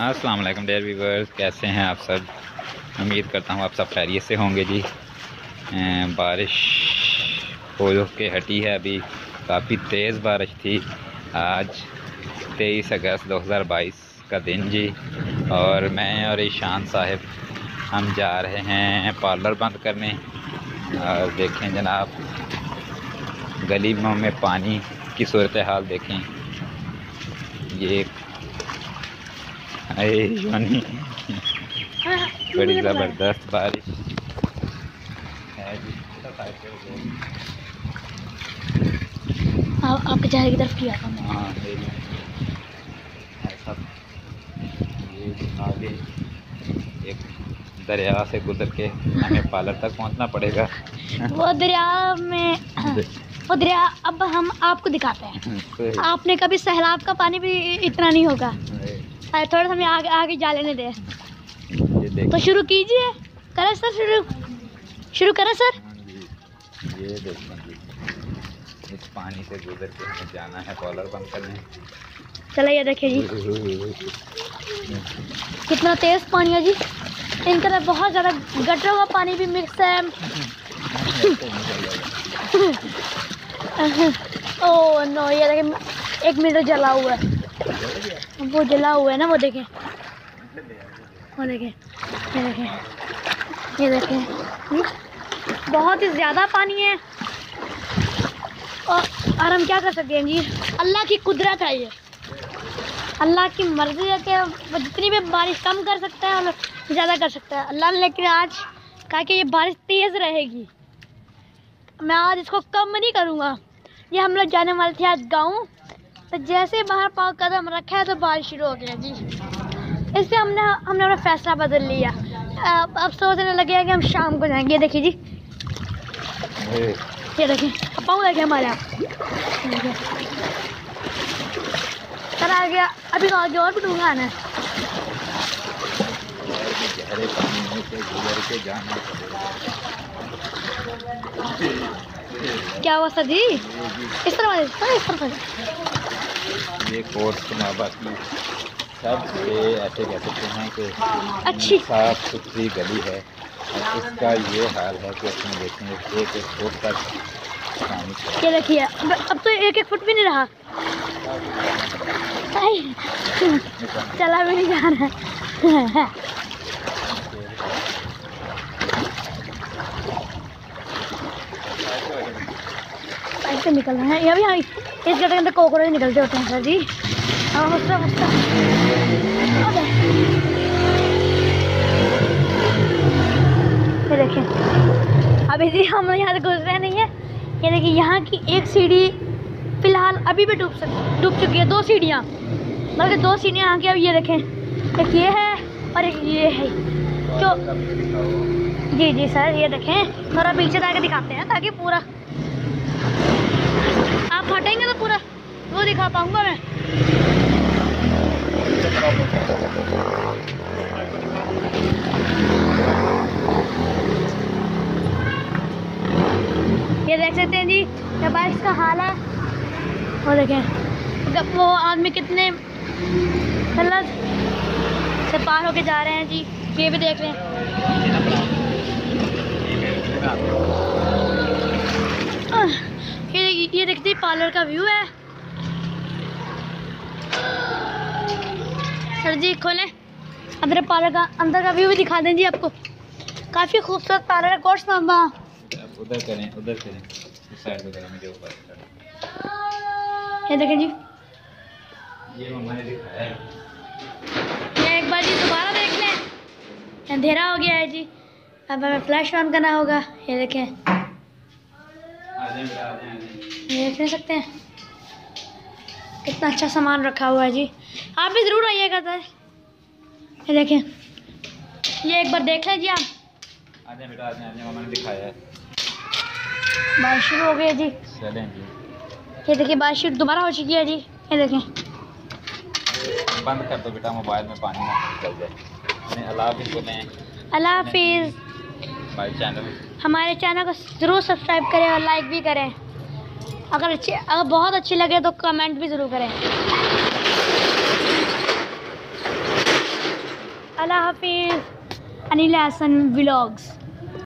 अस्सलाम वालेकुम dare viewers कैसे हैं आप सब? उम्मीद करता हूँ आप सब खैरियत से होंगे जी। अं, बारिश हो के हटी है अभी। काफ़ी तेज़ बारिश थी। आज 23 अगस्त 2022 का दिन जी। और मैं और ईशान साहब हम जा रहे हैं पार्लर बंद करने। और देखें जनाब गली में पानी की सूरत हाल देखें। ये बड़ी ज़बरदस्त बारिश। आप आपके चेहरे की तरफ़ किया था। हाँ ऐसा ये आगे एक दरिया से गुजर के हमें पार्लर तक पहुँचना पड़ेगा। वो दरिया में वो दरिया अब हम आपको दिखाते हैं। आपने कभी सैलाब का पानी भी इतना नहीं होगा। अरे थोड़ा सा हमें आगे आगे जा लेने दे। तो शुरू कीजिए। करें सर शुरू। शुरू करें सर। जी, ये देखें इस पानी से गुजर के हमें जाना है कॉलर बंद करने। चलो ये देखिए जी। कितना तेज़ पानी है जी। इनके अंदर बहुत ज़्यादा गटर हुआ पानी भी मिक्स है। ओ नो ये देखें एक मीटर जला हुआ है। वो जला हुआ है ना, वो देखें। वो देखें, ये देखें। ये देखें। बहुत ही ज़्यादा पानी है। और और हम क्या कर सकते हैं जी अल्लाह की कुदरत है ये। अल्लाह की मर्ज़ी है कि वो जितनी भी बारिश कम कर सकता है और ज़्यादा कर सकता है। अल्लाह ने लेकिन आज कहा कि ये बारिश तेज़ रहेगी। मैं आज इसको कम नहीं करूँगा। ये हम लोग जाने वाले थे आज गाँव। तो जैसे बाहर पाँव कदम रखा है तो बारिश शुरू हो गया जी। इससे हमने हमने अपना फैसला बदल लिया। अब अब सोचने लगे हैं कि हम शाम को जाएँगे। ये देखिए जी। ये ये देखें पाँव देखें हमारे यहाँ? सर आ गया अभी तो आगे और भी आना है। क्या हुआ सर जी? इस तरह वाले सर, इस तरह ये कोर्स माँ बाप की सबसे ऐसे कह सकते हैं कि अच्छी। साफ़ सुथरी गली है। और इसका ये हाल है कि अपने देखें एक एक फुट तक। ये देखिए अब अब तो एक एक फुट भी नहीं रहा। चला भी नहीं जा रहा है ऐसे निकल रहे हैं। ये भी हाँ इस गड्ढे के अंदर कोकरोच निकलते होते हैं, सर जी। अब हंसता हंसता देखें अभी जी हम यहाँ से गुजरे नहीं है। ये देखिए, यहाँ की एक सीढ़ी फ़िलहाल अभी भी डूब सक, डूब चुकी है। दो सीढ़ियाँ। मतलब दो सीढ़ियाँ यहाँ की अब ये देखें। एक ये है और एक ये है। जो जी जी, सर, ये देखें। थोड़ा पीछे जाके दिखाते हैं ताकि पूरा आप हटेंगे तो पूरा वो दिखा पाऊँगा मैं। ये देख सकते हैं जी ये बारिश का हाल है। वो देखें वो आदमी कितने मतलब से पार होके जा रहे हैं जी, ये भी देख रहे हैं आह, ये ये देखते पार्लर का व्यू है। सर जी खोलें। अंदर पार्लर का अंदर का व्यू भी दिखा दें जी आपको। काफ़ी खूबसूरत पार्लर है कोर्स मामा। उधर करें उधर करें। इस साइड पे करें मुझे ऊपर। ये देखें जी। ये ने दिखाया है। ये एक बार जी दोबारा देख लें। अंधेरा हो गया है जी। अब हमें फ्लैश ऑन करना होगा ये देखें आ जाए बेटा आ जाए आ जाए ये देख नहीं सकते हैं। कितना अच्छा सामान रखा हुआ है जी। आप भी ज़रूर आइएगा सर ये देखें ये एक बार देख लें जी आप है। बारिश शुरू हो गई है जी। ये देखिए बारिश शुरू दोबारा हो चुकी है जी। ये देखें बंद कर दो बेटा मोबाइल में पानी ना चल जाए। अल्लाह हाफिज़। हमारे चैनल। हमारे चैनल को ज़रूर सब्सक्राइब करें और लाइक भी करें। अगर अच्छे अगर बहुत अच्छी लगे तो कमेंट भी ज़रूर करें। अल्लाह हाफिज़। अनिल हसन व्लॉग्स।